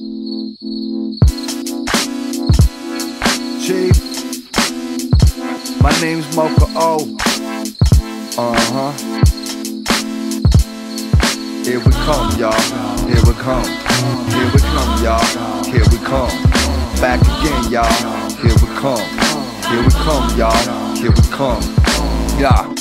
Chief, my name's Moka O. Uh huh. Here we come, y'all. Here we come. Here we come, y'all. Here we come. Back again, y'all. Here we come. Here we come, y'all. Here we come. Yeah.